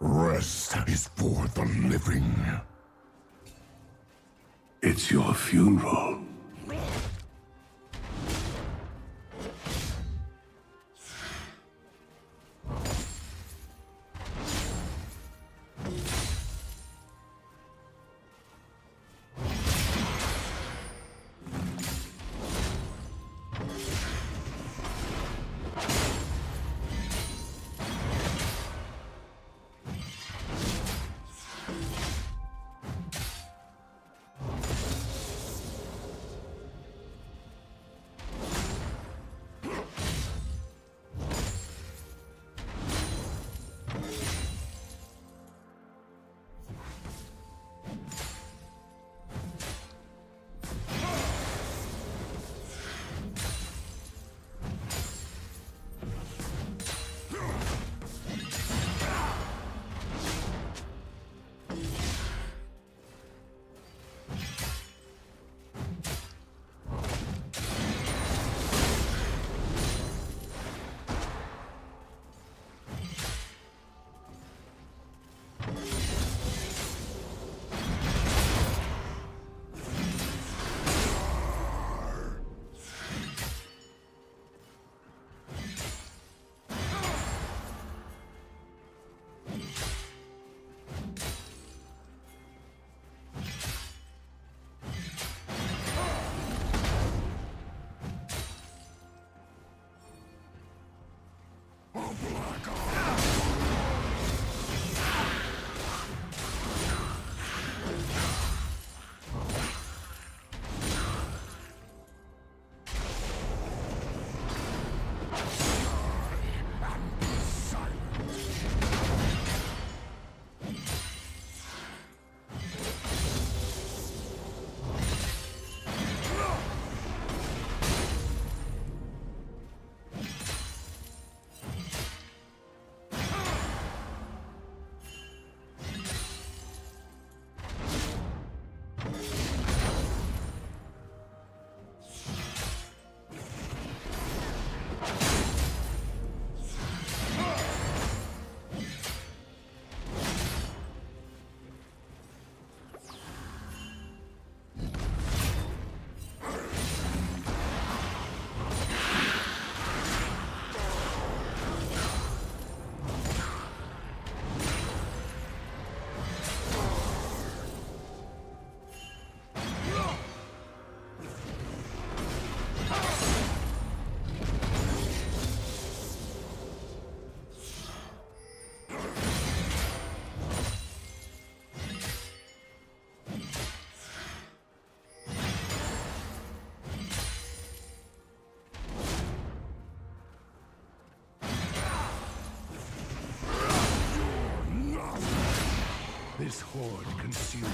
Rest is for the living. It's your funeral. Horde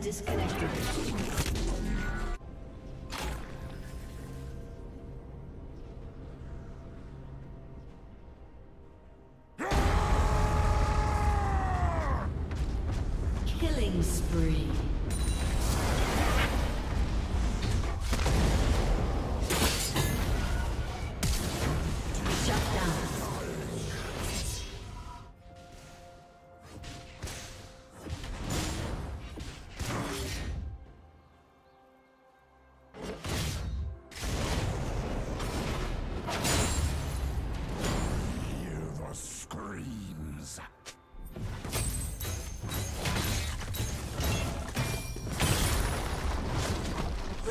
disconnected.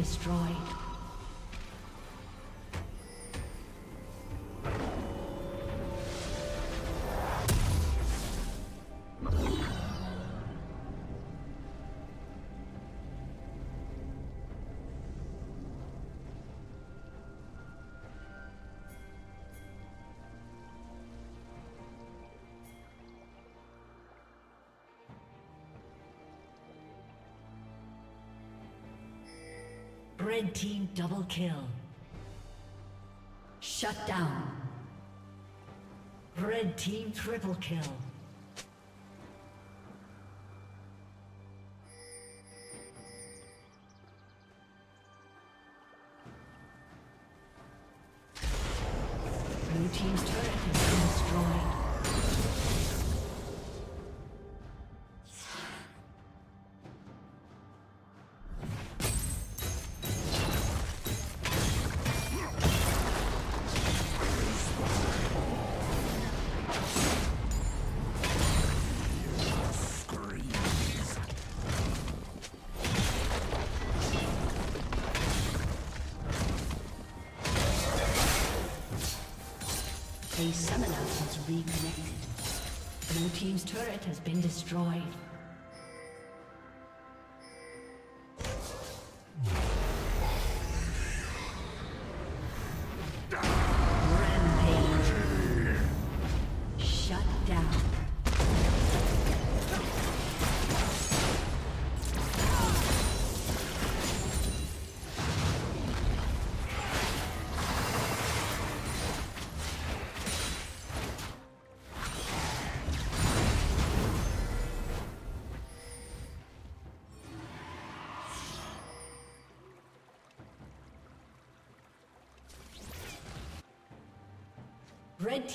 destroyed. Red team double kill. Shut down. Red team triple kill. A summoner has reconnected. Blue Team's turret has been destroyed.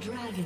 dragon.